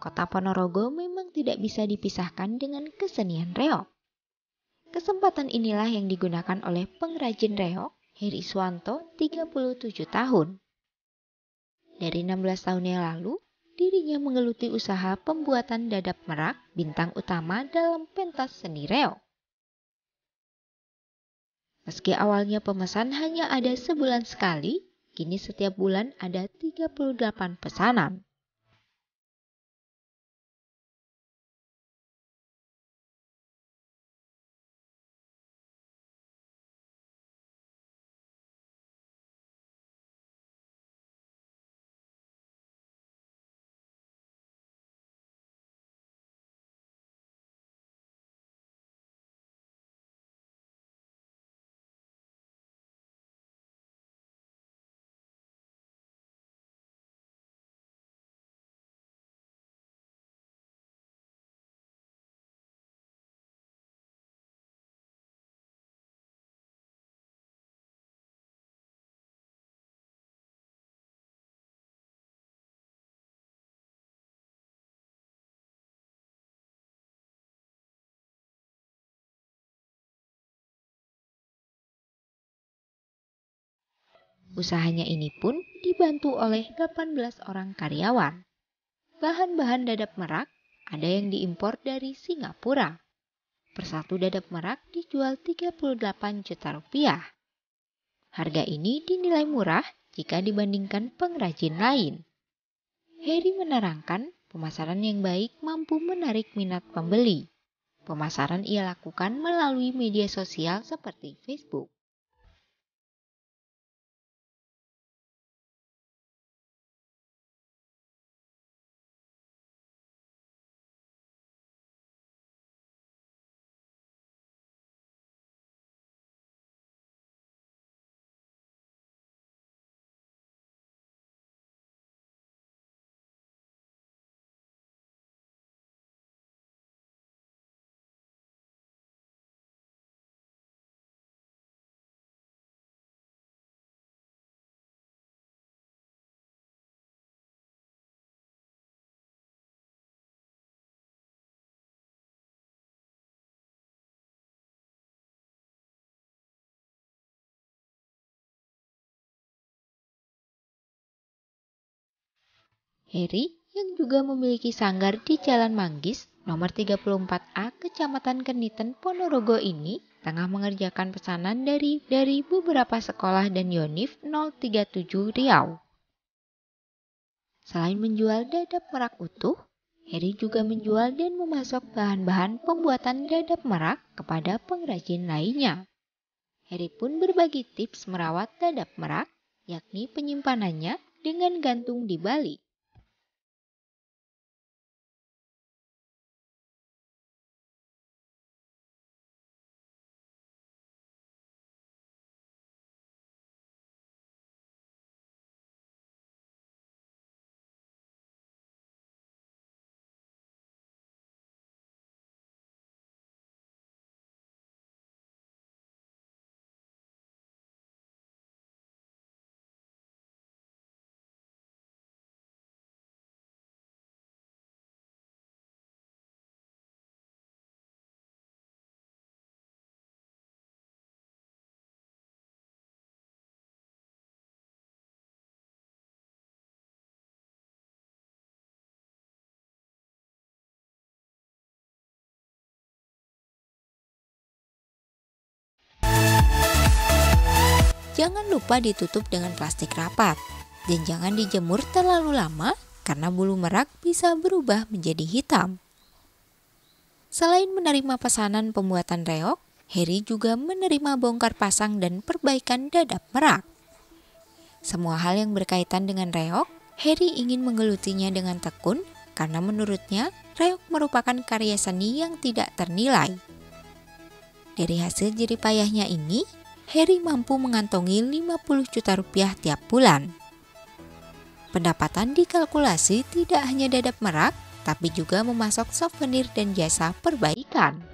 kota Ponorogo memang tidak bisa dipisahkan dengan kesenian reok. Kesempatan inilah yang digunakan oleh pengrajin reok Heri Swanto 37 tahun. Dari 16 tahun yang lalu, dirinya menggeluti usaha pembuatan dadap merak bintang utama dalam pentas seni reok. Meski awalnya pemesan hanya ada sebulan sekali, kini setiap bulan ada 38 pesanan. Usahanya ini pun dibantu oleh 18 orang karyawan. Bahan-bahan dadap merak ada yang diimpor dari Singapura. Persatu dadap merak dijual 38 juta rupiah. Harga ini dinilai murah jika dibandingkan pengrajin lain. Heri menerangkan pemasaran yang baik mampu menarik minat pembeli. Pemasaran ia lakukan melalui media sosial seperti Facebook. Heri yang juga memiliki sanggar di Jalan Manggis nomor 34A Kecamatan Keniten Ponorogo ini tengah mengerjakan pesanan dari dari beberapa sekolah dan Yonif 037 Riau. Selain menjual dadap merak utuh, Heri juga menjual dan memasok bahan-bahan pembuatan dadap merak kepada pengrajin lainnya. Heri pun berbagi tips merawat dadap merak, yakni penyimpanannya dengan gantung di bali. Jangan lupa ditutup dengan plastik rapat dan jangan dijemur terlalu lama karena bulu merak bisa berubah menjadi hitam. Selain menerima pesanan pembuatan reok, Heri juga menerima bongkar pasang dan perbaikan dadap merak. Semua hal yang berkaitan dengan reok, Heri ingin menggelutinya dengan tekun karena menurutnya reok merupakan karya seni yang tidak ternilai. Dari hasil jeripayahnya ini, Harry mampu mengantongi 50 juta rupiah tiap bulan. Pendapatan dikalkulasi tidak hanya dadap merak, tapi juga memasok souvenir dan jasa perbaikan.